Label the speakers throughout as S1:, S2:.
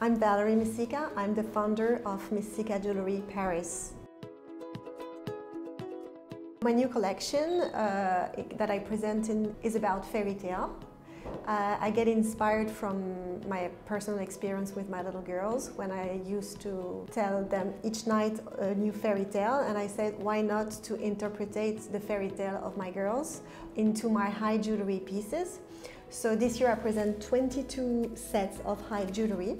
S1: I'm Valerie Messika. I'm the founder of Messika Jewelry Paris. My new collection uh, that I present is about fairy tale. Uh, I get inspired from my personal experience with my little girls when I used to tell them each night a new fairy tale and I said why not to interpretate the fairy tale of my girls into my high jewelry pieces. So this year I present 22 sets of high jewelry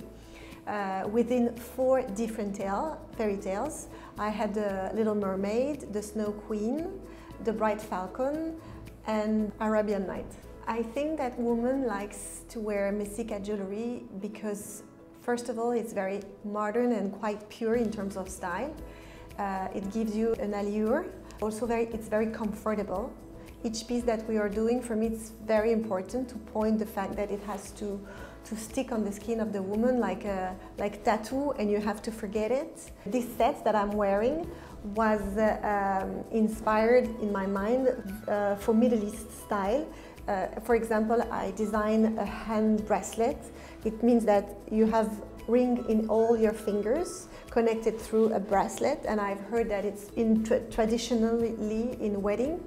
S1: uh, within four different tale, fairy tales. I had the Little Mermaid, the Snow Queen, the Bright Falcon and Arabian Night. I think that woman likes to wear Messika jewelry because first of all it's very modern and quite pure in terms of style. Uh, it gives you an allure. Also very, it's very comfortable. Each piece that we are doing, for me it's very important to point the fact that it has to, to stick on the skin of the woman like a like tattoo and you have to forget it. These sets that I'm wearing was um, inspired in my mind uh, for Middle East style uh, for example, I design a hand bracelet. It means that you have ring in all your fingers connected through a bracelet and I've heard that it's in tra traditionally in wedding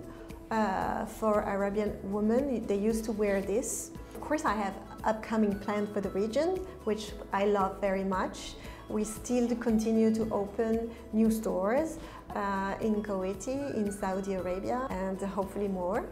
S1: uh, for Arabian women they used to wear this. Of course I have upcoming plans for the region which I love very much. We still continue to open new stores uh, in Kuwaiti, in Saudi Arabia and hopefully more.